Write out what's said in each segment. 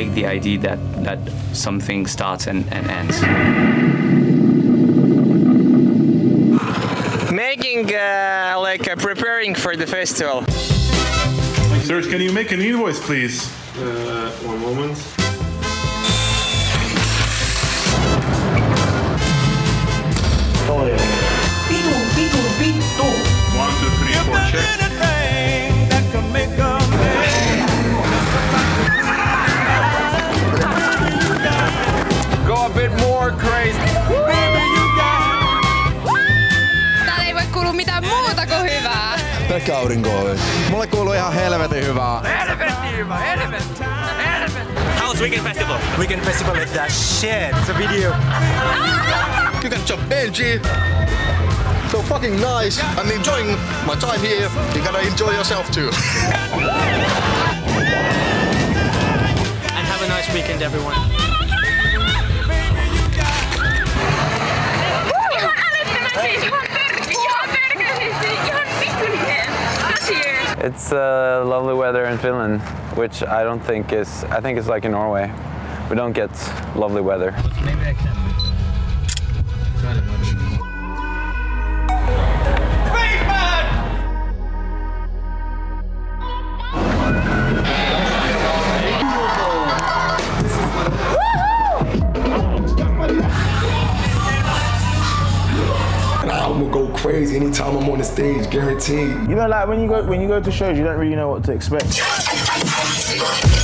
I like the idea that, that something starts and, and ends. Making, uh, like, uh, preparing for the festival. Serj, can you make an invoice, please? Uh, one moment. One, hyvää. Pelkkä aurinkoa. Mulle kuuluu ihan helvetin hyvää. How's Weekend Festival? Weekend Festival is that shit. It's a video. You can jump Benji. So fucking nice. I'm enjoying my time here. You gotta enjoy yourself too. And have a nice weekend, everyone. It's uh, lovely weather in Finland, which I don't think is. I think it's like in Norway. We don't get lovely weather. I'm gonna go crazy anytime I'm on the stage, guaranteed. You know, like when you go when you go to shows, you don't really know what to expect.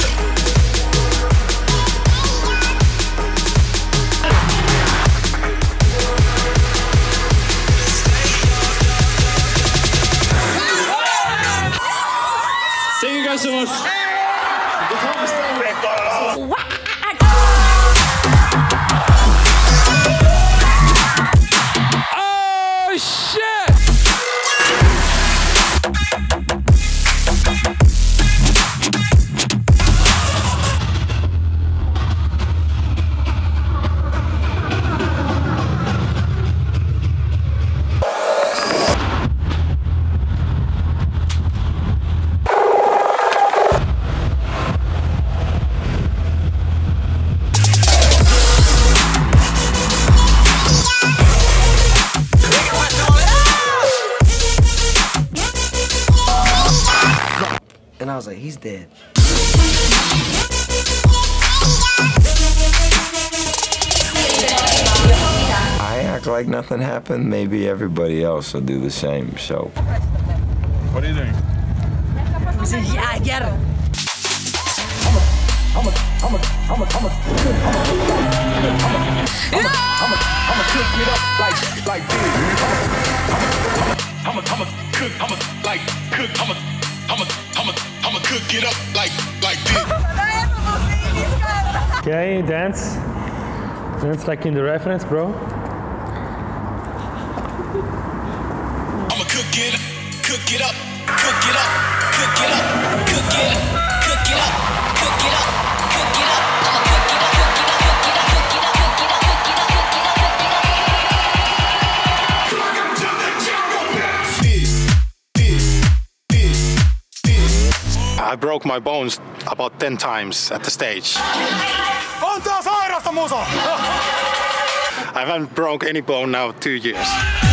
I was like, he's dead. I act like nothing happened. Maybe everybody else will do the same. So. What are you doing? Okay, dance. Dance like in the reference, bro. I'ma cook it, cook it up, cook it up, cook it up, cook it up, cook it up, cook it up, I broke my bones about 10 times at the stage. On taas sairasta muso! I haven't broke any bone now two years.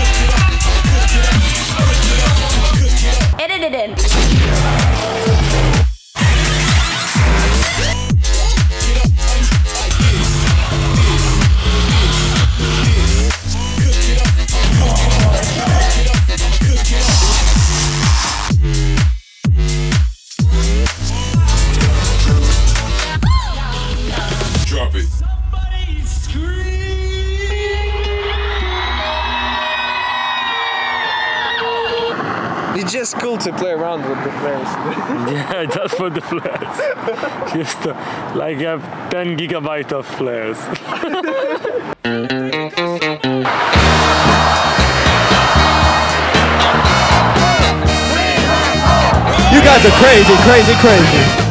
It's cool to play around with the flares. Yeah, just for the flares. Just uh, like I have 10 gigabyte of flares. You guys are crazy, crazy, crazy.